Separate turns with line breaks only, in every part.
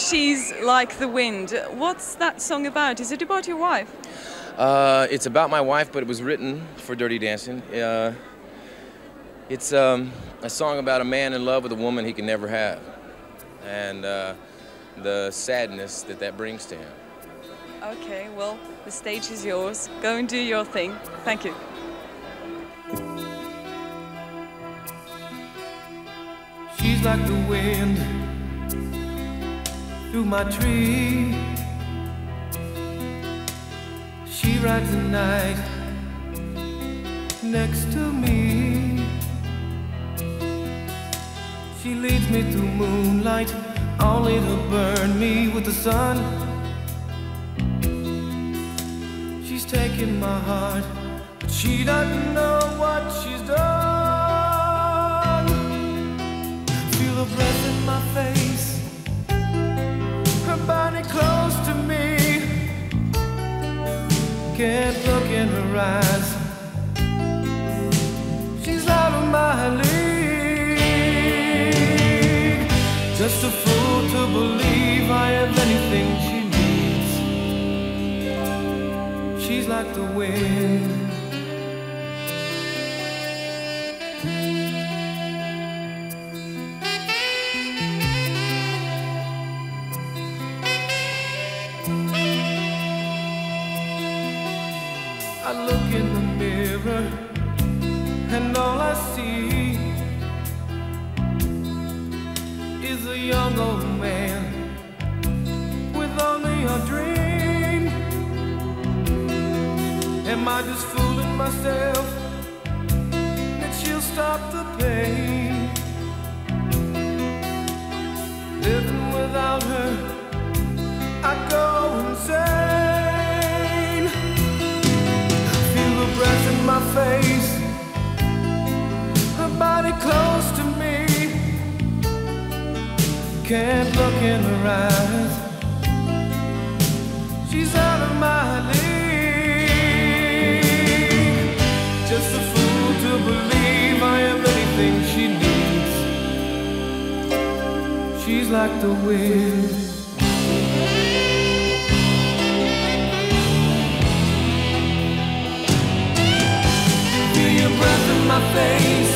She's Like the Wind. What's that song about? Is it about your wife?
Uh, it's about my wife, but it was written for Dirty Dancing. Uh, it's um, a song about a man in love with a woman he can never have, and uh, the sadness that that brings to him.
Okay, well, the stage is yours. Go and do your thing. Thank you.
She's like the wind through my tree. She rides the night next to me. She leads me through moonlight, only to burn me with the sun. She's taking my heart, but she doesn't know what she's done. Can't look in her eyes. She's out of my league. Just a fool to believe I have anything she needs. She's like the wind. I look in the mirror and all I see is a young old man with only a dream. Am I just fooling myself that she'll stop the pain? Can't look in her eyes. She's out of my league. Just a fool to believe I am anything she needs. She's like the wind. Feel your breath in my face.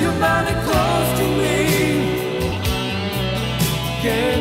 Your body close to me. Can't